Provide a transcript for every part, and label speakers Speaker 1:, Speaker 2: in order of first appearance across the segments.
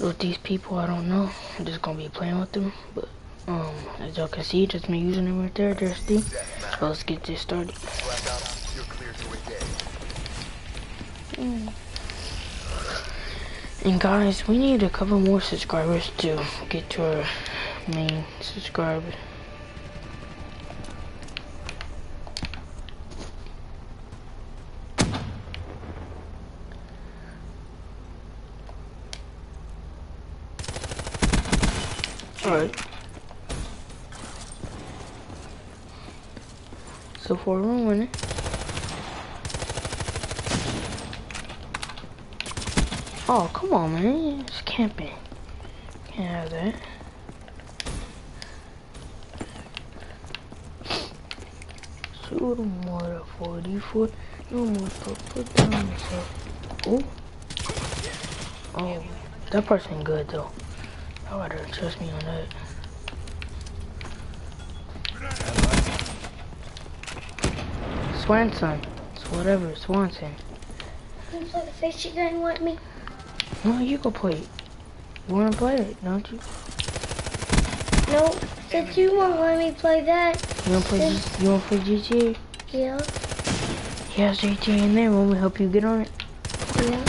Speaker 1: with these people, I don't know. I'm just gonna be playing with them, but um, as y'all can see, just me using them right there. There's the. So let's get this started. Mm. And guys, we need a couple more subscribers to get to our main subscribers. Alright. So far we're winning. Oh, come on, man. It's camping. Can't have that. Him more 44. No more put down. Oh. Oh, that person good though. I would to trust me on that. Swanson. It's whatever, Swanson.
Speaker 2: You play the fish you didn't want me?
Speaker 1: No, you go play it. You wanna play it, don't you?
Speaker 2: No, since you won't let me play that.
Speaker 1: You wanna play G you wanna play GTA?
Speaker 2: Yeah.
Speaker 1: He has GTA in there, want me help you get on it?
Speaker 2: Yeah.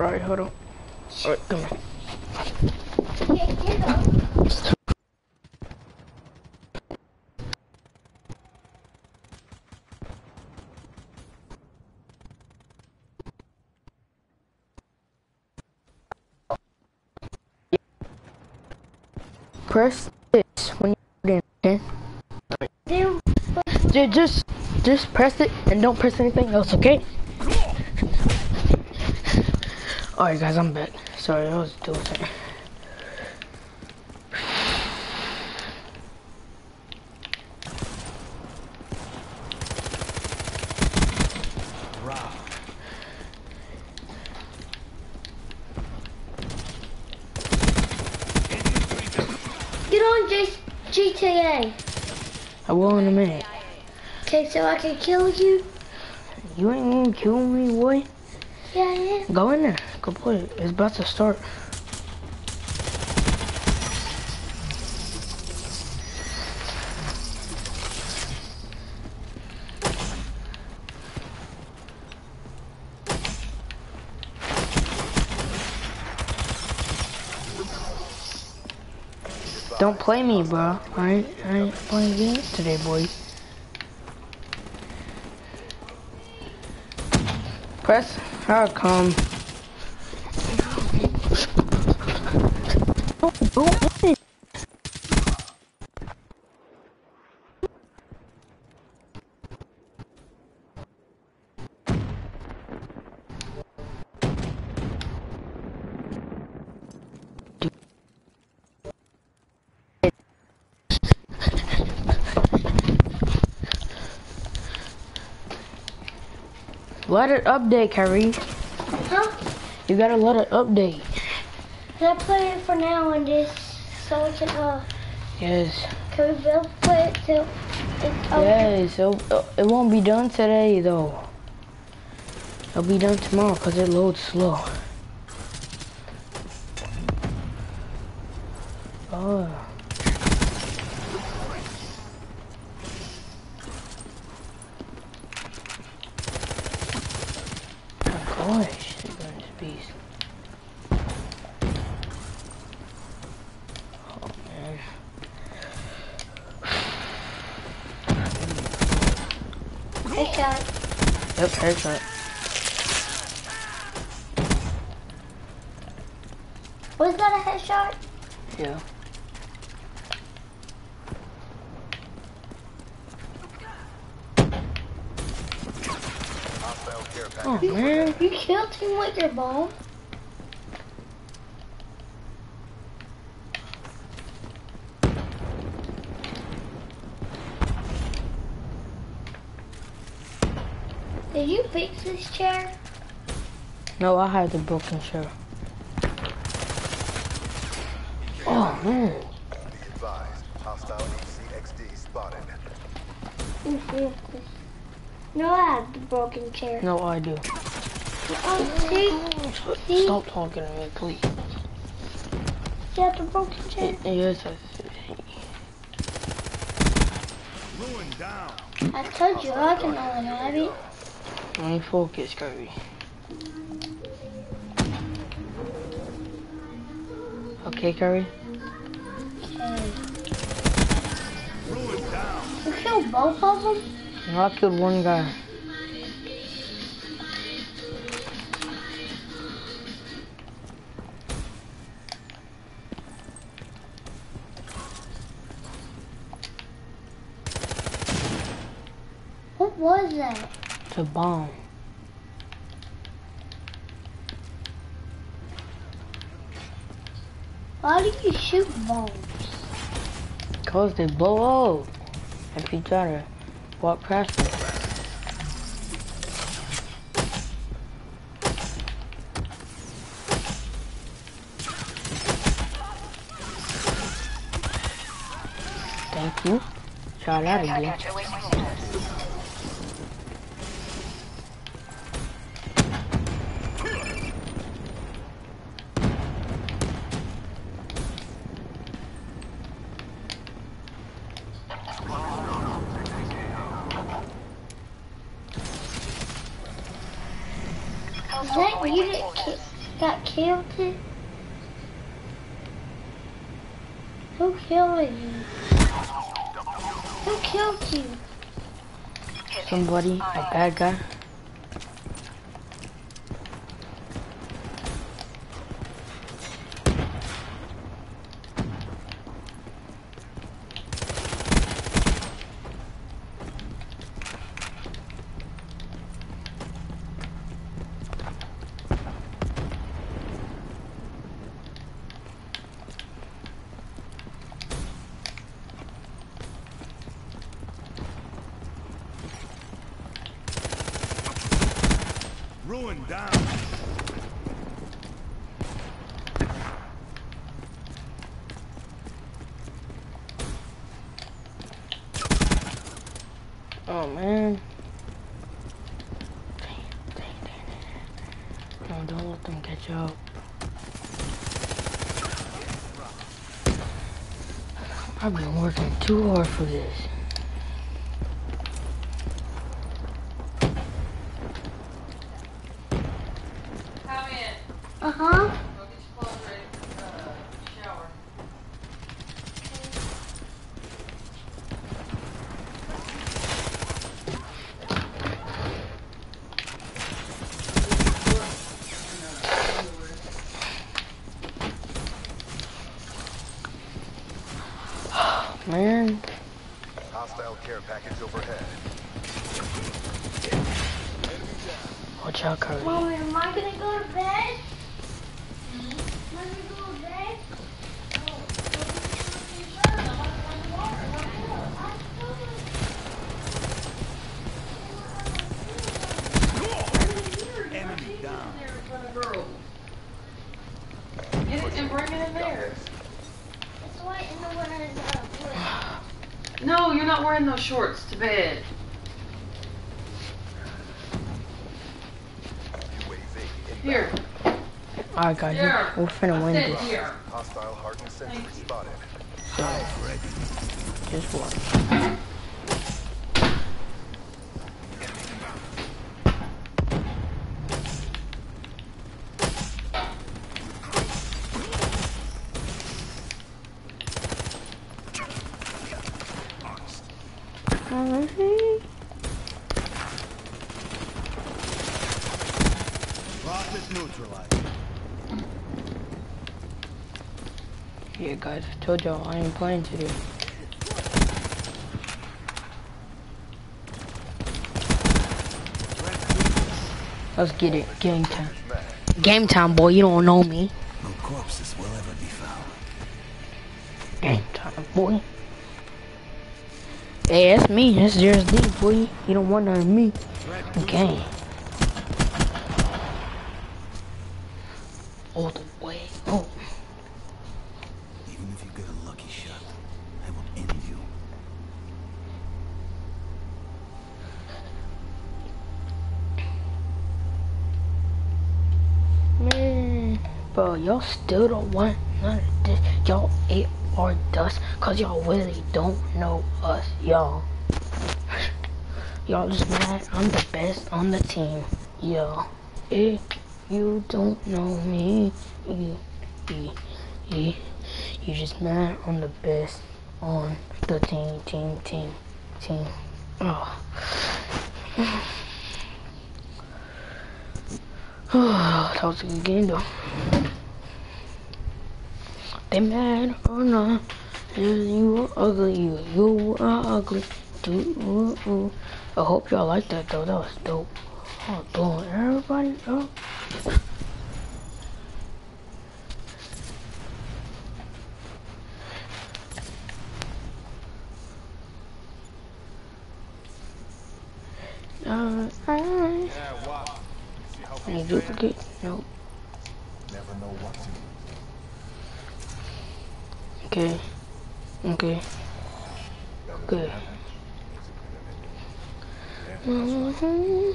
Speaker 1: Alright, hold on. Alright, come on. Press this when you in, okay? Just, just press it and don't press anything else, okay? Alright guys, I'm back. Sorry, I was doing something.
Speaker 2: GTA?
Speaker 1: I will in a minute.
Speaker 2: Okay, so I can kill you?
Speaker 1: You ain't gonna kill me, boy.
Speaker 2: Yeah, am.
Speaker 1: Go in there. Go play it. It's about to start. Don't play me, bro. I ain't, I ain't playing games today, boy. Press how come. Don't, don't Let it update, Kyrie.
Speaker 2: Huh?
Speaker 1: You gotta let it update.
Speaker 2: Can I play it for now and just so we can, uh...
Speaker 1: Yes.
Speaker 2: Can we both play it till it's over?
Speaker 1: Yes, it, it won't be done today, though. It'll be done tomorrow because it loads slow. Oh. gosh, this beast. Oh man.
Speaker 2: Headshot.
Speaker 1: Yep, headshot.
Speaker 2: Was that a headshot?
Speaker 1: Yeah. Oh man.
Speaker 2: You killed him with your bomb? Did you fix this chair?
Speaker 1: No, I had the broken chair. Oh man.
Speaker 3: Be advised, hostile ECXD spotted.
Speaker 2: No, I have the broken chair.
Speaker 1: No, I do.
Speaker 2: Oh, see? See?
Speaker 1: Stop talking to me, please.
Speaker 2: see at the broken chair?
Speaker 1: Yes, I
Speaker 4: down.
Speaker 2: I told you I can only have it.
Speaker 1: Let me focus, Kirby. Okay, Curry.
Speaker 2: Okay. You killed both of them?
Speaker 1: No, I killed one guy.
Speaker 2: What was that?
Speaker 1: It's a bomb.
Speaker 2: Why do you shoot bombs?
Speaker 1: Cause they blow up if you try to walk past them. Thank you. Try that again.
Speaker 2: That you that ki- got killed? Too? Who killed you? Who killed you?
Speaker 1: Somebody, a bad guy. Don't let them catch up. I've been working too hard for this.
Speaker 5: Come in.
Speaker 2: Uh huh.
Speaker 5: Go get your clothes ready for the shower.
Speaker 1: Man,
Speaker 3: Hostile care package overhead.
Speaker 1: watch out, Curry.
Speaker 2: Mommy, am I gonna go to bed? Am I go to bed?
Speaker 4: Enemy down.
Speaker 5: There in front of girls. Get it and bring it in there.
Speaker 2: It's white and the one is blue.
Speaker 5: No, you're not wearing those shorts to bed. Here,
Speaker 1: Alright, guys,
Speaker 5: here.
Speaker 1: we're, we're finna
Speaker 5: I
Speaker 1: win this.
Speaker 5: here.
Speaker 3: Hostile hardened sentry spotted.
Speaker 1: So, just one. Alright.
Speaker 4: Rocket neutralized.
Speaker 1: Yeah, guys, I told y'all I ain't playing today. Let's get it. Game time. Game time, boy. You don't know me.
Speaker 4: No corpses will ever be found.
Speaker 1: Game time, boy. Hey, that's me. That's just D, boy. You don't want none of me. Okay. All the way. Oh.
Speaker 4: Even if you get a lucky shot, I will end you.
Speaker 1: Man. Bro, y'all still don't want none of this. Y'all ate our dust cause y'all really don't know us, y'all. Y'all just mad I'm the best on the team, yo. If you don't know me, you, you, you, you just mad I'm the best on the team, team, team, team. Oh. that was a good game though. They mad or not? You are ugly. You, you are ugly. Do, ooh, ooh. I hope y'all like that though. That was dope. Oh, blowing everybody up. Uh, I,
Speaker 3: Yeah, how
Speaker 1: any duplicate? Nope.
Speaker 3: Never know what to.
Speaker 1: Okay. Okay. Good. Mhm.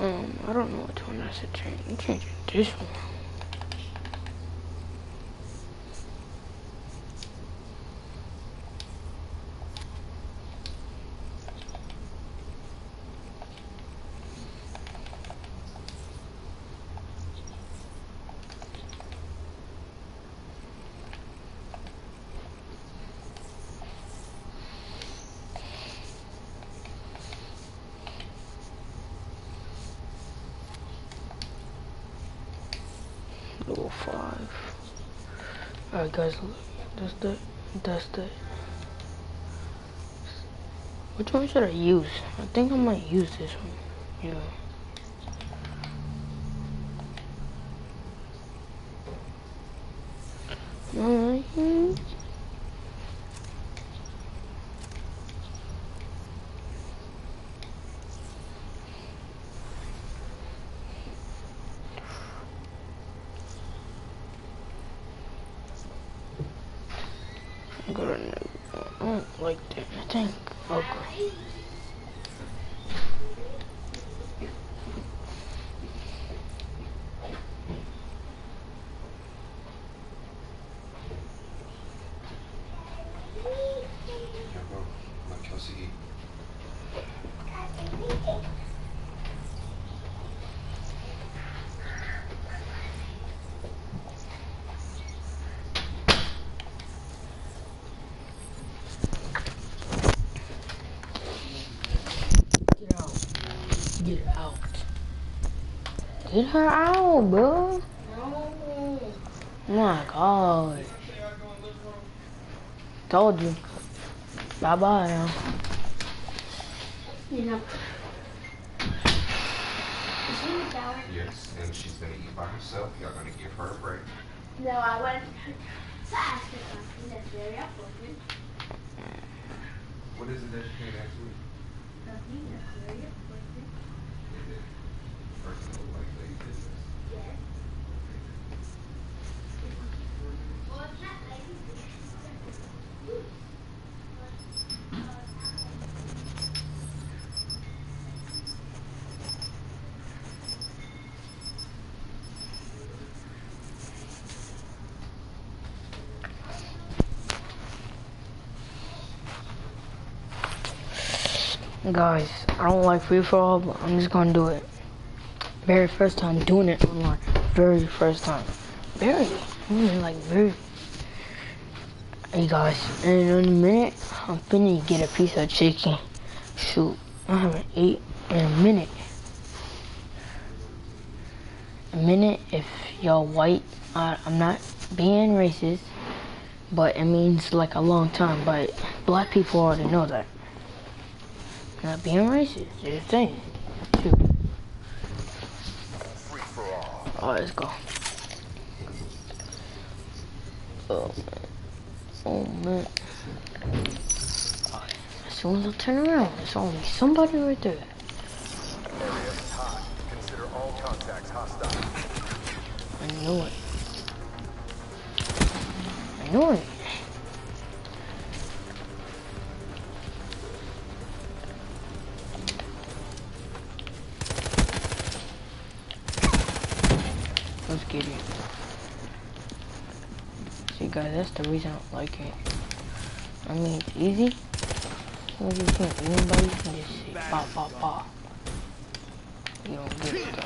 Speaker 1: Um, I don't know which one I should change. I'm changing this one. Level five. Alright guys, look. That's the that's the which one should I use? I think I might use this one. Yeah. Alright. I'm gonna I don't like that. I think ugly. Get out. Get out. Get her out, bro.
Speaker 5: No.
Speaker 1: My god. Told you. Bye bye now.
Speaker 2: You know. Is she in the shower?
Speaker 6: Yes, and she's gonna eat by herself. Y'all gonna give her a break.
Speaker 2: No, I wanted to ask her something that's very important.
Speaker 6: What is it that you can't ask me?
Speaker 2: Something that's very important.
Speaker 6: Is it personal, like lady business?
Speaker 2: Yes. Well, it's not like
Speaker 1: Guys, I don't like free for all, but I'm just gonna do it. Very first time doing it online. Very first time. Very. I mean, like very. Hey guys, in a minute, I'm finna get a piece of chicken. Shoot, I haven't ate in a minute. A minute, if y'all white, I, I'm not being racist, but it means like a long time. But black people already know that. Not being racist, just saying. Shoot.
Speaker 3: Free for all.
Speaker 1: Alright, let's go. Oh man. Oh man. As soon as I turn around, there's only somebody right there. I know it. I know it. That's the reason I don't like it. I mean, it's easy. You can't anybody, can just say. You don't get though.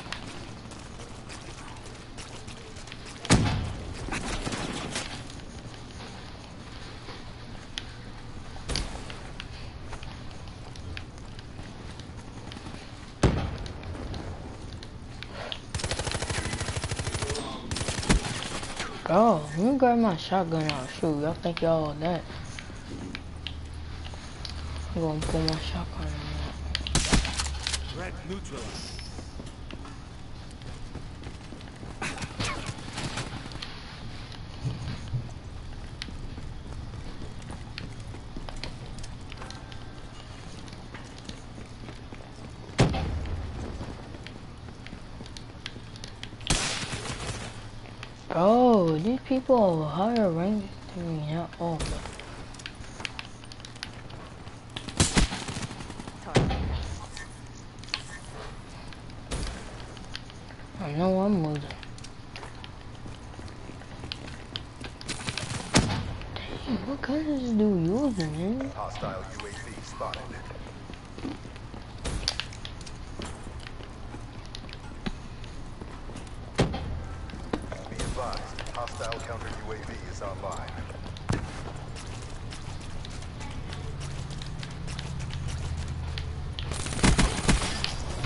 Speaker 1: Oh, let me grab my shotgun out. Shoot, y'all think y'all that. I'm gonna pull my shotgun out.
Speaker 4: Threat neutralized.
Speaker 1: These people are higher ranked than me. Not all, I know I'm losing. Dang, what gun is dude using, man?
Speaker 3: Hostile UAV spotted. Be advised, hostile counter UAV is online.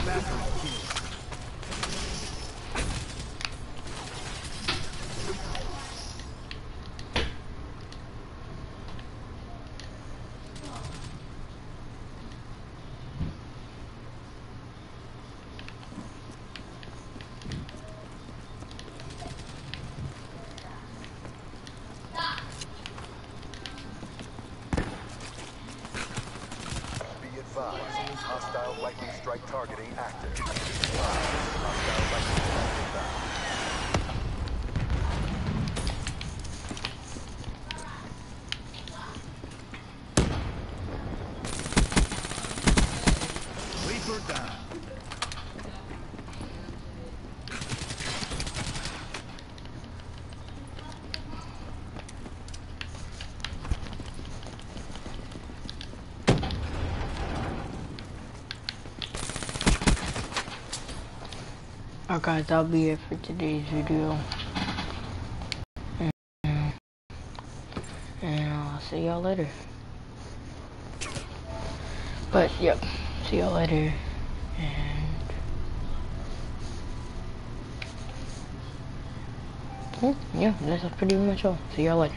Speaker 4: Bathroom key.
Speaker 3: Be advised, hostile lightning strike targeting active.
Speaker 1: Alright guys, that'll be it for today's video. And, I'll see y'all later. But, yep, see y'all later. And... Yeah, that's pretty much all. See y'all later.